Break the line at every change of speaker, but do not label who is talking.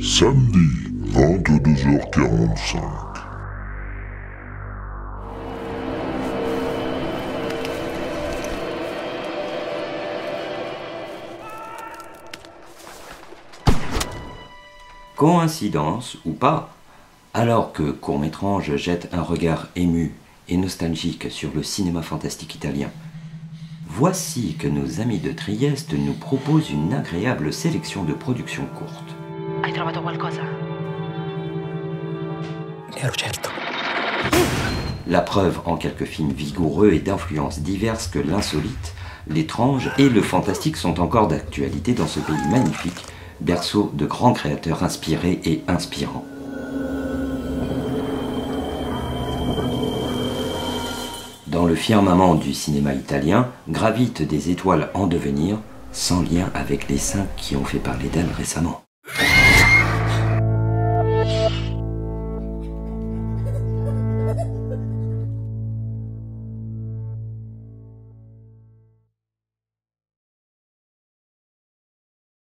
Samedi, 22h45.
Coïncidence ou pas, alors que Courmétrange jette un regard ému et nostalgique sur le cinéma fantastique italien, voici que nos amis de Trieste nous proposent une agréable sélection de productions courtes.
Hai trovato qualcosa?
Ne ero certo.
La preuve en quelques films vigoureux et d'influences diverses que l'insolite, l'étrange et le fantastique sont encore d'actualité dans ce pays magnifique, berceau de grands créateurs inspirés et inspirants. Dans le firmament du cinéma italien gravitent des étoiles en devenir, sans lien avec les cinq qui ont fait parler d'elles récemment.